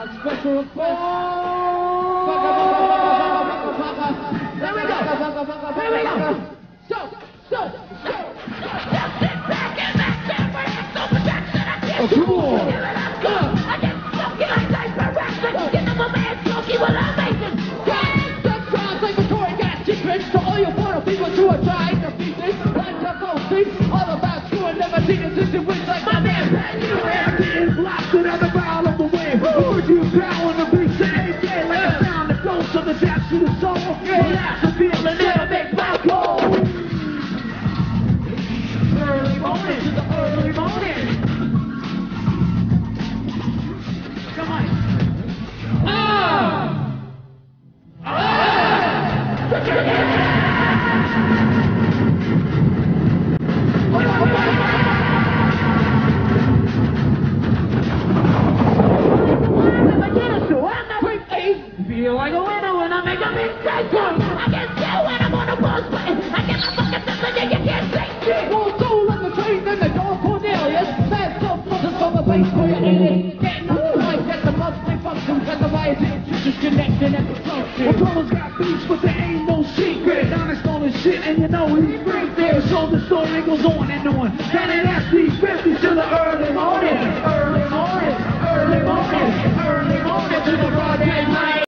A special request. Here we go. Here we go. So, so, so. Oh, come on. Like a power the beat say day like goes to the the soul. Relax and feel and never make back home. Early morning to the early morning. Come on. Ah! Feel a winner I make a. I can tell when I'm on a bus button. I get my fucking something you can't say shit. Well, soul on the train, then the door Cornelius. Bad self looking for the base for your idiot. Getting the mic, that's the monthly function. Cause the rising, disconnecting at the Well, junction. brothers got beats, but there ain't no secret. Honest on shit, and you know he brings there. So the story goes on and on. Down in SC 50